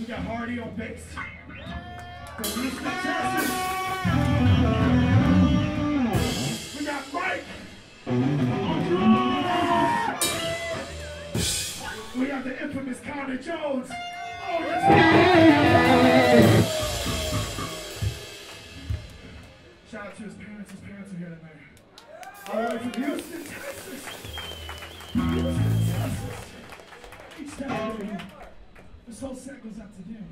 We got Hardy on bass. We got Mike on drums. We got the infamous Connor Jones. Oh. Shout out to his parents. His parents are here tonight. Way from Houston, Texas. This whole set goes out to them.